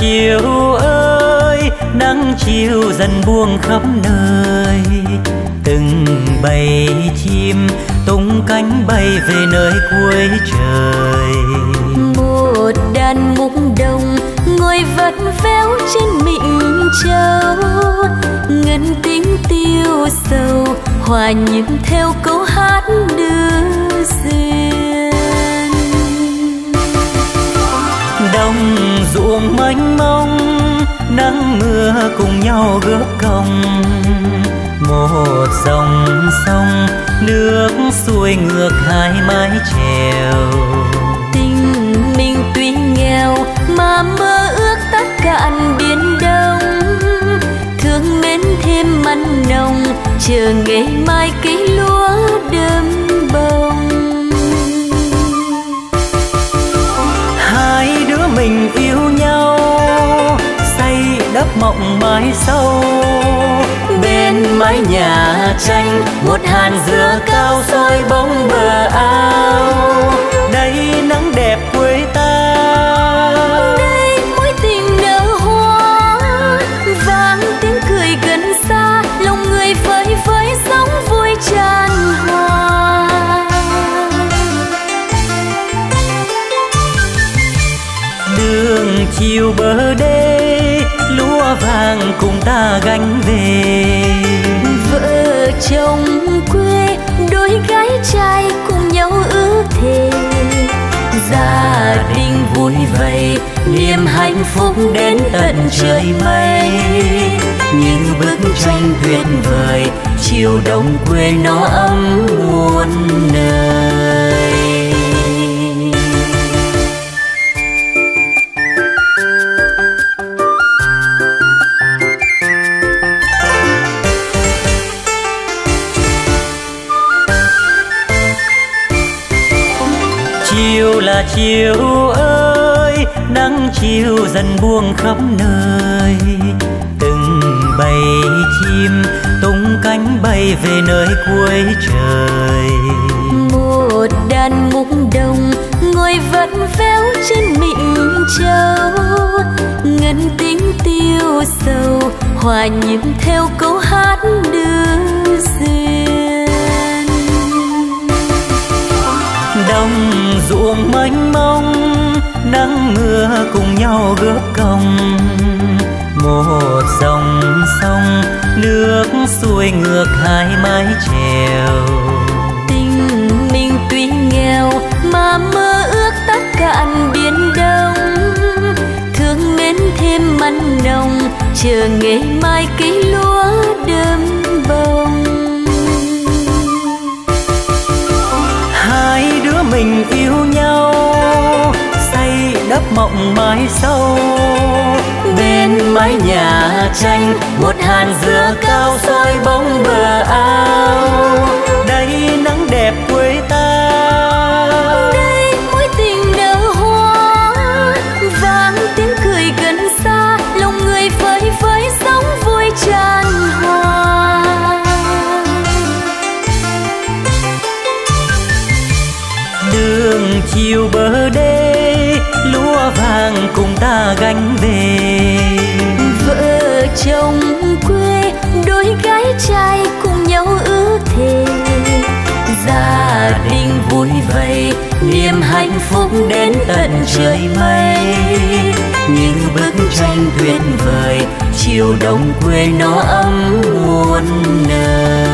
chiều ơi, nắng chiều dần buông khắp nơi. Từng bầy chim tung cánh bay về nơi cuối trời. Một đàn mục đồng ngồi vắt véo trên mịn châu. Ngân tính tiêu sầu, hòa nhịp theo câu hát đưa duyên. Đông ruộng mênh mông, nắng mưa cùng nhau góp công. Một dòng sông, nước xuôi ngược hai mái chèo. Tình mình tuy nghèo mà mơ ước tất cạn biển đông. Thương mến thêm mặn nồng, chờ ngày mai cây lúa sâu. Bên mái nhà tranh một hàn dừa cao soi bóng bờ ao. Đây nắng đẹp quê ta. Đây mối tình nở hoa. Vang tiếng cười gần xa lòng người vơi vơi sóng vui tràn hòa. Đường chiều bờ đê lúa vàng cùng ta gánh về. Vợ chồng quê, đôi gái trai cùng nhau ước thề. Gia đình vui vầy, niềm hạnh phúc đến tận trời mây. Như bức tranh tuyệt vời, chiều đông quê nó ấm muôn nơi chiều là chiều ơi, nắng chiều dần buông khắp nơi. Từng bầy chim tung cánh bay về nơi cuối trời. Một đàn mục đồng ngồi vắt véo trên mịn châu. Ngân tiếng tiêu sầu, hòa nhịp theo câu hát đưa duyên ruộng mênh mông, nắng mưa cùng nhau góp công. Một dòng sông, nước xuôi ngược hai mái chèo. Tình mình tuy nghèo mà mơ ước tất cạn biển đông. Thương mến thêm mặn nồng, chờ ngày mai cây lúa đơm bông mộng mái sâu. Bên mái nhà tranh một hàn dừa cao soi bóng bờ ao. Đây nắng đẹp quê ta. Đây mối tình nở hoa. Vang tiếng cười gần xa lòng người vơi vơi sóng vui tràn hòa. Đường chiều bờ đê vàng cùng ta gánh về. Vợ chồng quê, đôi gái trai cùng nhau ước thề. Gia đình vui vầy, niềm hạnh phúc đến tận trời mây. Như bức tranh tuyệt vời, chiều đông quê nó ấm muôn nơi.